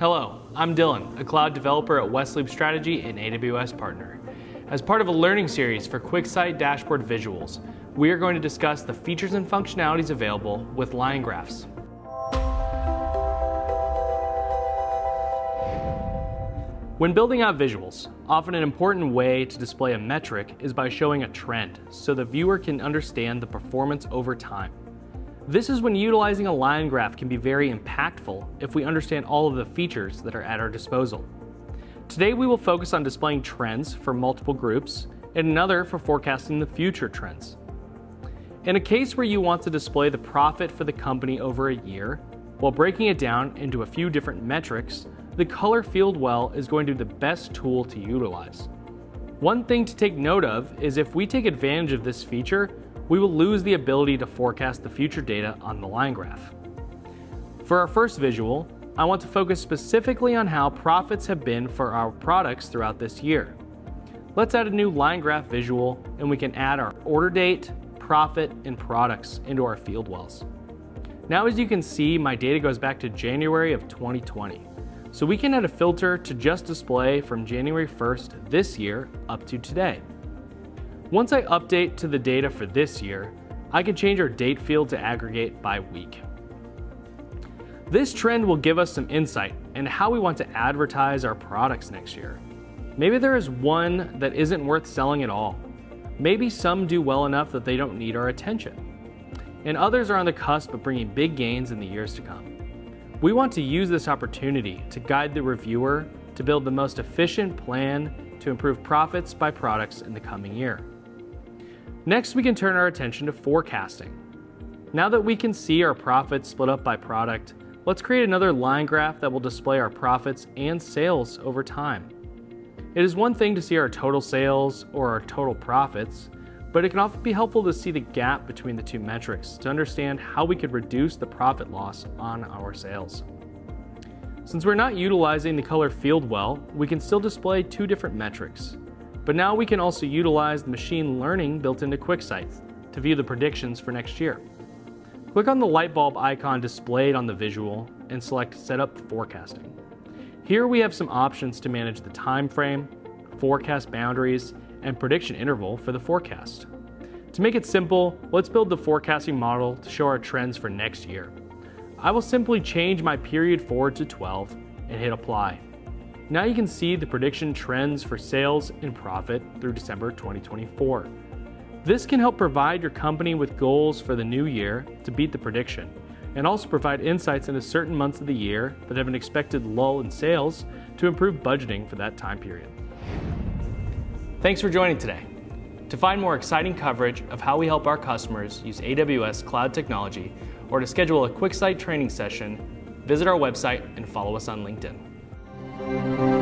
Hello, I'm Dylan, a cloud developer at West Loop Strategy and AWS partner. As part of a learning series for QuickSight dashboard visuals, we are going to discuss the features and functionalities available with line graphs. When building out visuals, often an important way to display a metric is by showing a trend so the viewer can understand the performance over time. This is when utilizing a line graph can be very impactful if we understand all of the features that are at our disposal. Today we will focus on displaying trends for multiple groups and another for forecasting the future trends. In a case where you want to display the profit for the company over a year, while breaking it down into a few different metrics, the color field well is going to be the best tool to utilize. One thing to take note of is if we take advantage of this feature, we will lose the ability to forecast the future data on the line graph. For our first visual, I want to focus specifically on how profits have been for our products throughout this year. Let's add a new line graph visual and we can add our order date, profit, and products into our field wells. Now as you can see, my data goes back to January of 2020. So we can add a filter to just display from January 1st this year up to today. Once I update to the data for this year, I can change our date field to aggregate by week. This trend will give us some insight into how we want to advertise our products next year. Maybe there is one that isn't worth selling at all. Maybe some do well enough that they don't need our attention. And others are on the cusp of bringing big gains in the years to come. We want to use this opportunity to guide the reviewer to build the most efficient plan to improve profits by products in the coming year. Next, we can turn our attention to forecasting. Now that we can see our profits split up by product, let's create another line graph that will display our profits and sales over time. It is one thing to see our total sales or our total profits, but it can often be helpful to see the gap between the two metrics to understand how we could reduce the profit loss on our sales. Since we're not utilizing the color field well, we can still display two different metrics. But now we can also utilize the machine learning built into QuickSight to view the predictions for next year. Click on the light bulb icon displayed on the visual and select Setup Forecasting. Here we have some options to manage the time frame, forecast boundaries, and prediction interval for the forecast. To make it simple, let's build the forecasting model to show our trends for next year. I will simply change my period forward to 12 and hit apply. Now you can see the prediction trends for sales and profit through December 2024. This can help provide your company with goals for the new year to beat the prediction, and also provide insights into certain months of the year that have an expected lull in sales to improve budgeting for that time period. Thanks for joining today. To find more exciting coverage of how we help our customers use AWS cloud technology, or to schedule a QuickSight training session, visit our website and follow us on LinkedIn. Música